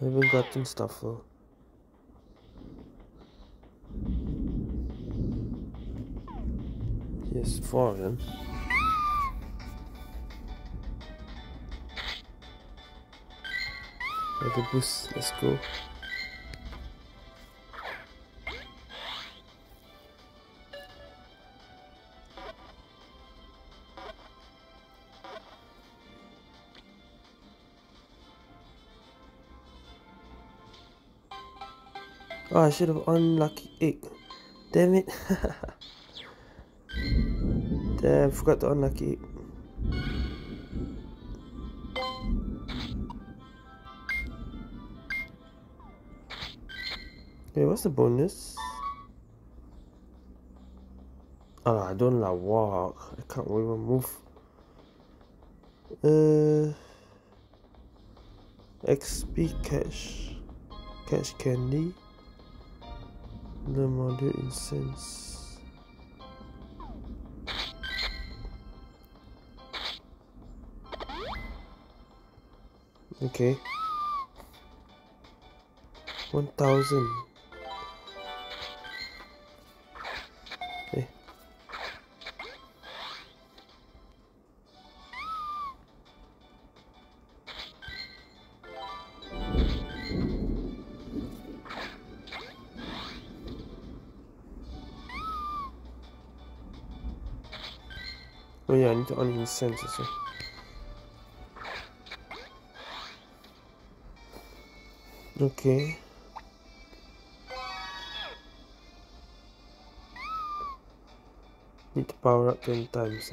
I haven't gotten Stufful. Yes, four of them. Like a boost, let's go. Oh, I should have unlucky egg. Damn it. Damn, forgot to unlucky egg. Hey, what's the bonus? Oh, I don't like walk. I can't even move. Uh, XP cash, cash candy the module incense okay. 1000 Oh yeah, I need to his sensors. Okay. Need to power up 10 times.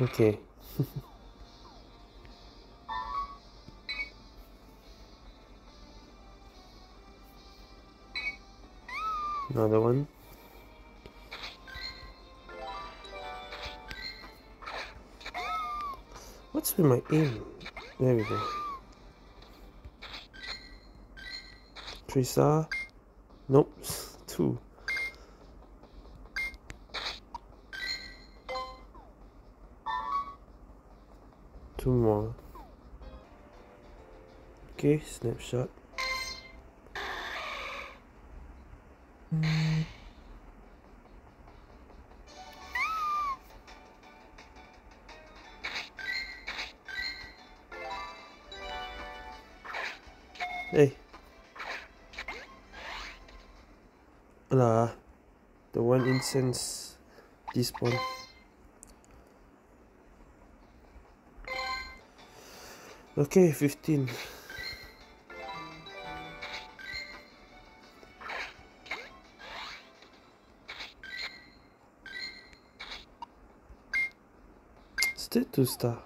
Okay. Another one. What's with my aim? There we go. Trisa. Nope. Two. Two more okay snapshot Hey. Alah, the one incense despawn. Okay, 15. Still two star.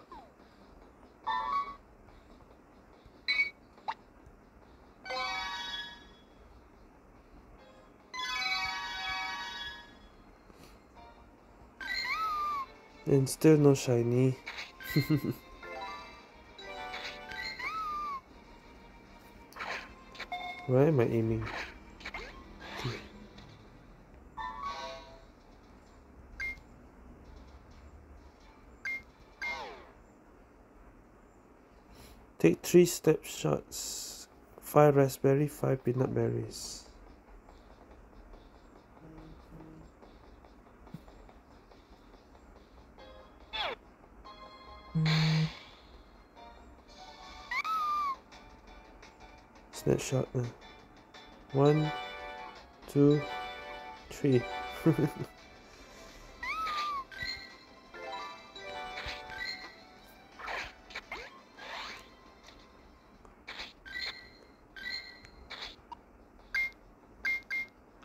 And still no shiny. Where am I aiming? Take three step shots. Five raspberry, five peanut berries. Snapshot. Uh. One, two, three.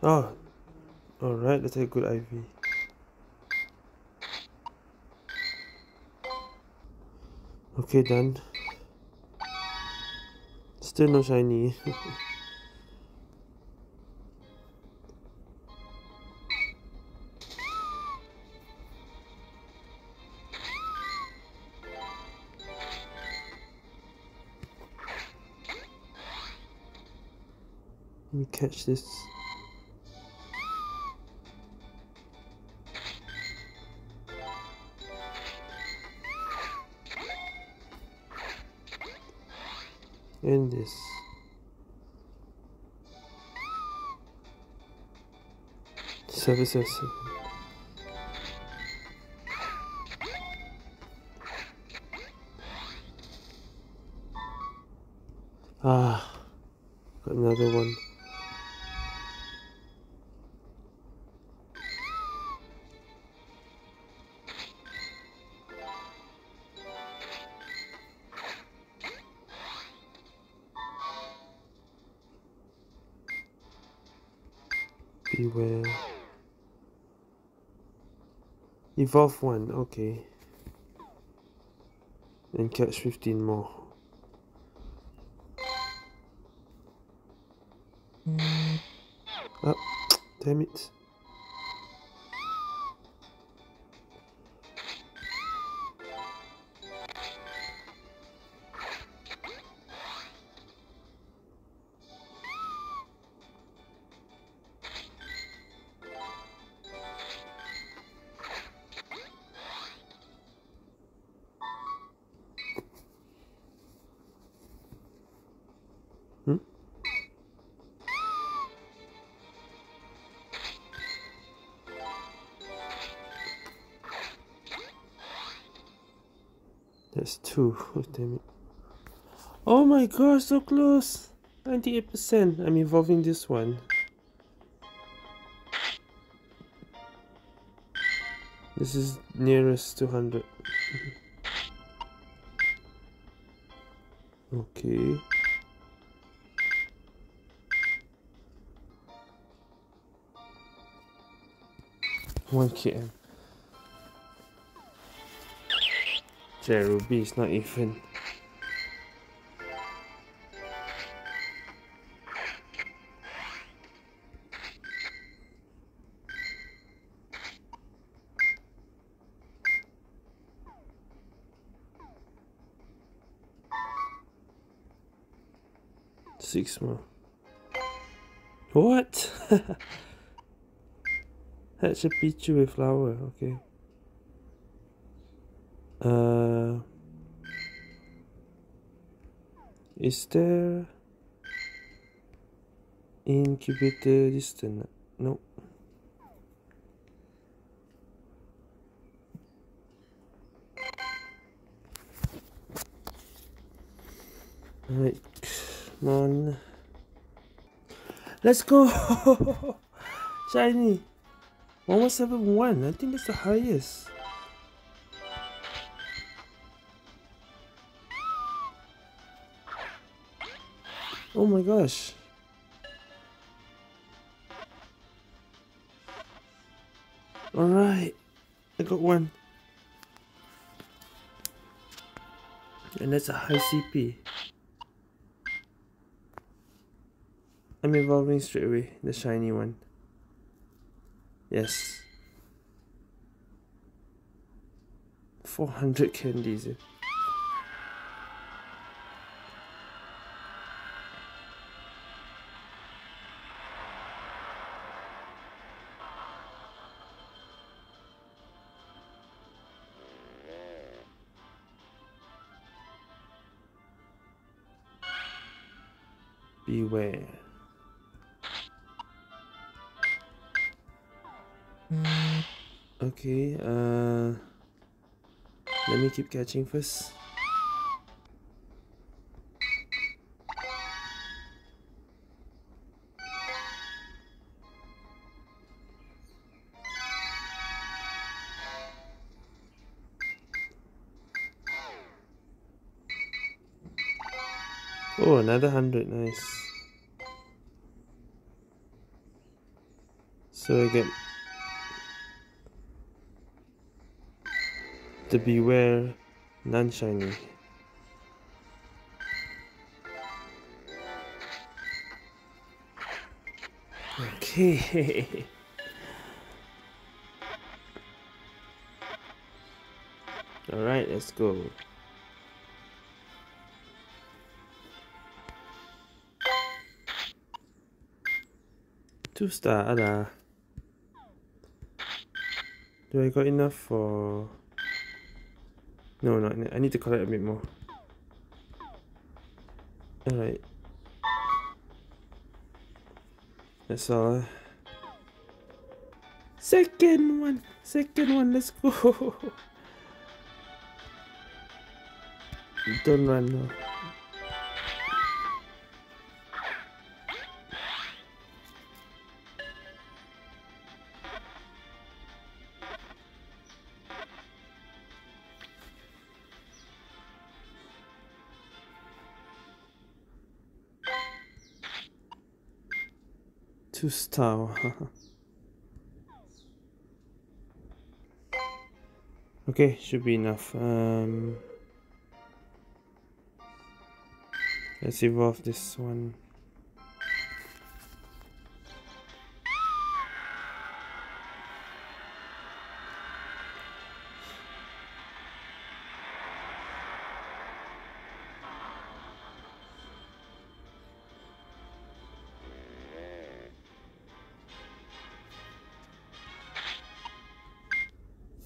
oh, alright, that's a good IV. Okay, done. Still no shiny. Let me catch this. And this. Services. Ah, got another one. Bewear. Evolve one, okay. And catch 15 more. Mm. Oh, damn it. That's two. Oh, damn it. Oh my gosh, so close. 98%. I'm evolving this one. This is nearest to 100. okay. One kitten. Cherubi is not even. Six more. What? That's a Pichu with flower, okay. Uh, is there incubator distant? No. Alright, come on. Let's go! Shiny! 1171, I think that's the highest. Oh my gosh. Alright. I got one. And that's a high CP. I'm evolving straight away, the shiny one. Yes. 400 candies. Eh? Bewear. Okay, uh, let me keep catching first. Oh, another hundred, nice. So I get the Bewear non-shiny. Okay. Alright, let's go. Two star, ada. Do I got enough for... No, no, I need to collect a bit more. Alright. That's all. Second one! Second one, let's go! Don't run now. Two star. okay, should be enough. Um, Let's evolve this one.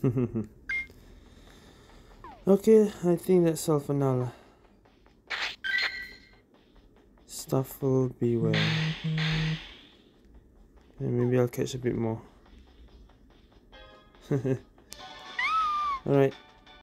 okay, I think that's all for now Stufful be well. And maybe I'll catch a bit more. Alright.